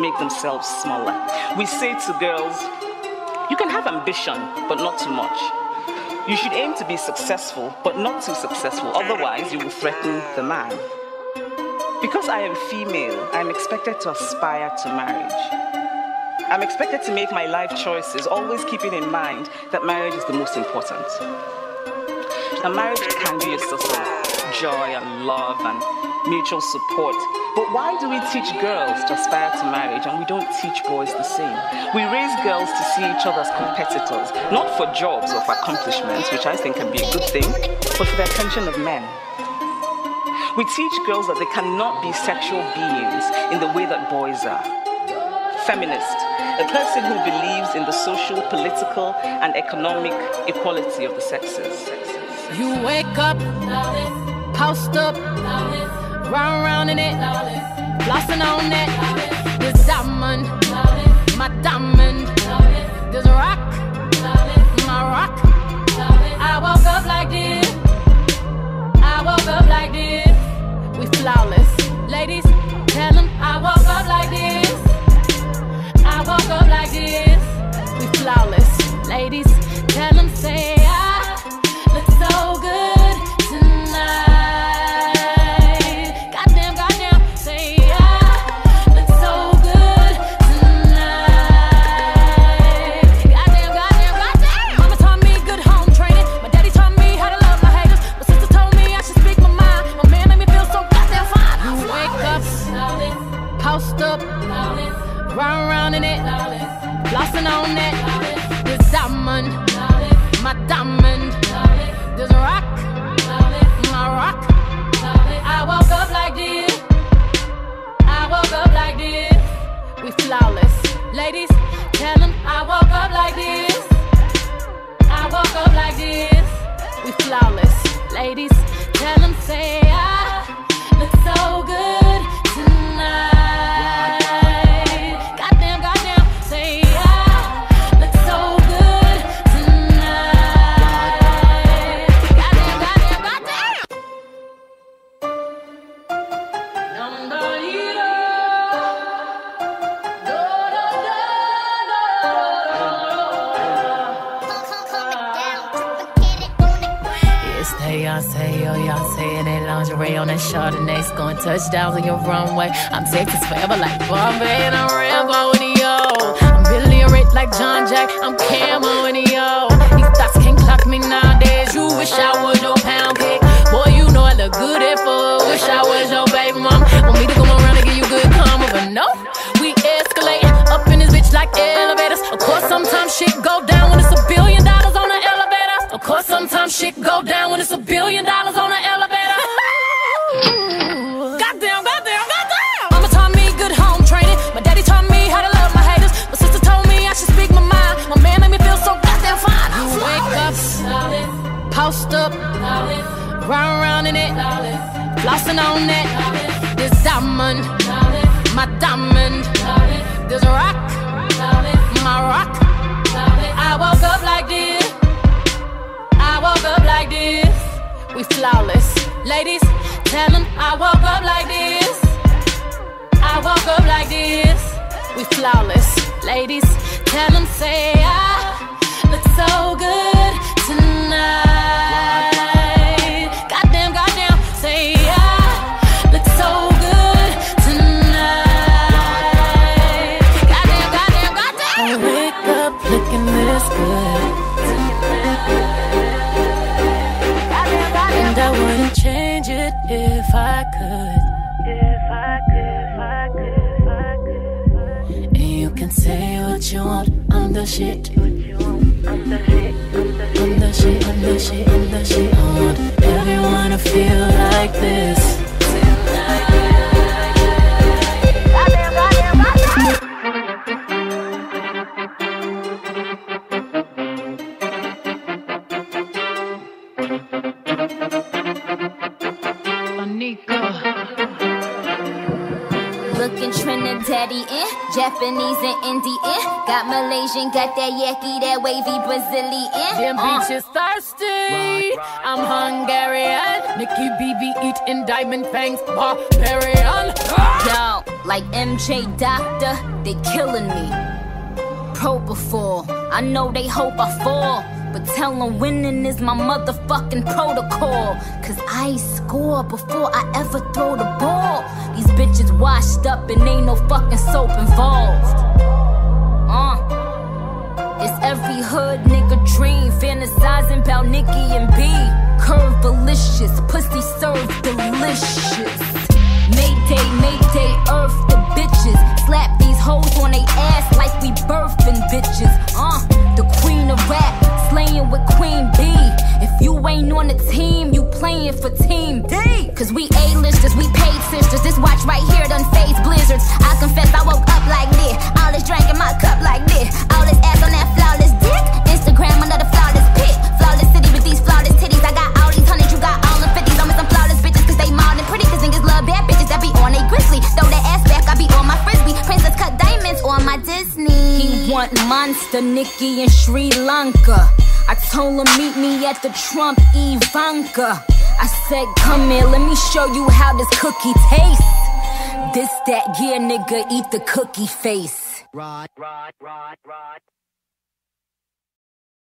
make themselves smaller. We say to girls, you can have ambition, but not too much. You should aim to be successful, but not too successful, otherwise, you will threaten the man. Because I am female, I'm expected to aspire to marriage. I'm expected to make my life choices, always keeping in mind that marriage is the most important. Now, marriage can be a source of joy and love and mutual support. But why do we teach girls to aspire to marriage and we don't teach boys the same? We raise girls to see each other as competitors, not for jobs or for accomplishments, which I think can be a good thing, but for the attention of men. We teach girls that they cannot be sexual beings in the way that boys are. Feminist, a person who believes in the social, political, and economic equality of the sexes. You wake up, post up, round round in it, flossing on it. This diamond, my diamond. This rock, my rock. I woke up like this. Ladies. Beyonce, yo, Beyonce, and that lingerie on that Chardonnay, scoring touchdowns on your runway. I'm Texas forever like Bun B, and I'm Rambo in yo. I'm Billy Rich like John Jack, I'm Camo in yo. These thoughts can't clock me nowadays. You wish I was your pound cake. Boy, you know I look good at four. Wish I was your baby mom. Want me to come around and give you good karma, but no. We escalate up in this bitch like elevators. Of course, sometimes shit go shit go down when it's a billion dollars ladies. Tell them I woke up like this. I woke up like this. We flawless, ladies. Tell them say I look so good say what you want, I'm the shit. I'm the shit, I'm the shit, I'm the shit, I'm the shit. I want everyone to feel like this. Looking Trinidadian, Japanese and Indian. Got Malaysian, got that yaki, that wavy Brazilian. Them Uh. bitches thirsty. I'm Hungarian. Nicki BB eating diamond fangs, barbarian. Yo, Like MJ Doctor, they killing me. Propofol, I know they hope I fall. But tell them winning is my motherfucking protocol. Cause I score before I ever throw the ball. These bitches washed up and ain't no fucking soap involved. Uh. It's every hood nigga dream, fantasizing about Nicki and B. Curve delicious, pussy served delicious. Team, you playing for Team D. Cause we A-listers, we paid sisters. This watch right here done phase blizzards. I confess I woke up like this. All this drink in my cup like this. All this ass on that flawless dick. Instagram another flawless pic. Flawless city with these flawless titties. I got all these hundreds, you got all the fifties. I'm with some flawless bitches cause they mild and pretty. Cause niggas love bad bitches that be on they grizzly. Throw that ass back, I be on my frisbee. Princess cut diamonds on my Disney. He want monster Nicki in Sri Lanka. I told him meet me at the Trump Ivanka. I said, come here, let me show you how this cookie tastes. This, that, yeah, nigga, eat the cookie face. Rod, Rod, Rod, Rod.